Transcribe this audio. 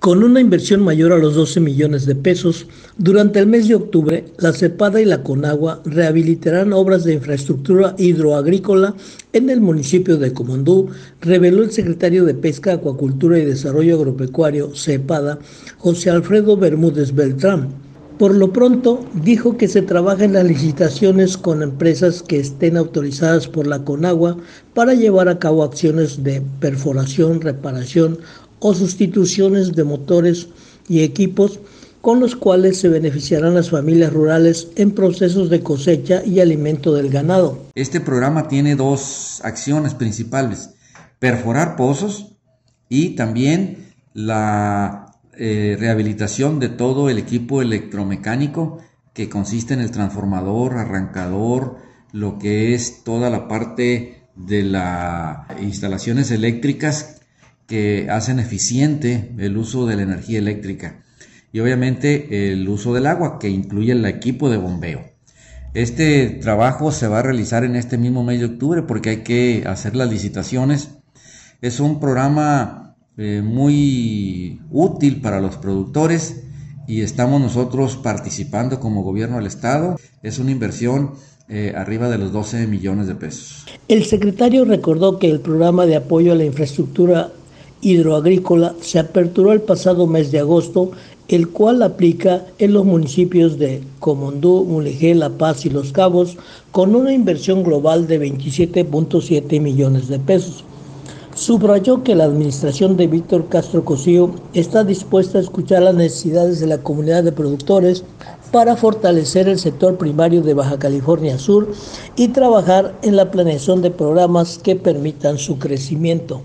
Con una inversión mayor a los 12 millones de pesos, durante el mes de octubre, la CEPADA y la CONAGUA rehabilitarán obras de infraestructura hidroagrícola en el municipio de Comondú, reveló el secretario de Pesca, Acuacultura y Desarrollo Agropecuario, CEPADA, José Alfredo Bermúdez Beltrán. Por lo pronto, dijo que se trabaja en las licitaciones con empresas que estén autorizadas por la CONAGUA para llevar a cabo acciones de perforación, reparación o sustituciones de motores y equipos con los cuales se beneficiarán las familias rurales en procesos de cosecha y alimento del ganado. Este programa tiene dos acciones principales, perforar pozos y también la eh, rehabilitación de todo el equipo electromecánico que consiste en el transformador, arrancador, lo que es toda la parte de las instalaciones eléctricas que hacen eficiente el uso de la energía eléctrica y obviamente el uso del agua que incluye el equipo de bombeo. Este trabajo se va a realizar en este mismo mes de octubre porque hay que hacer las licitaciones. Es un programa eh, muy útil para los productores y estamos nosotros participando como gobierno del estado. Es una inversión eh, arriba de los 12 millones de pesos. El secretario recordó que el programa de apoyo a la infraestructura hidroagrícola se aperturó el pasado mes de agosto, el cual aplica en los municipios de Comondú, Mulegé, La Paz y Los Cabos, con una inversión global de 27.7 millones de pesos. Subrayó que la administración de Víctor Castro Cosío está dispuesta a escuchar las necesidades de la comunidad de productores para fortalecer el sector primario de Baja California Sur y trabajar en la planeación de programas que permitan su crecimiento.